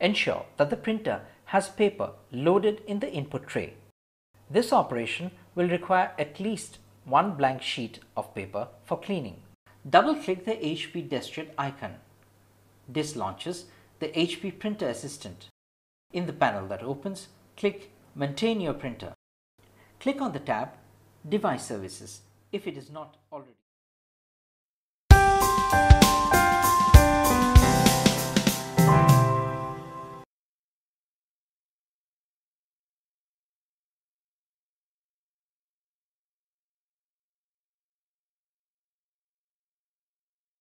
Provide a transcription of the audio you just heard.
ensure that the printer has paper loaded in the input tray. This operation will require at least one blank sheet of paper for cleaning. Double-click the HP DeskJet icon. This launches the HP Printer Assistant. In the panel that opens, click Maintain your printer. Click on the tab Device Services if it is not already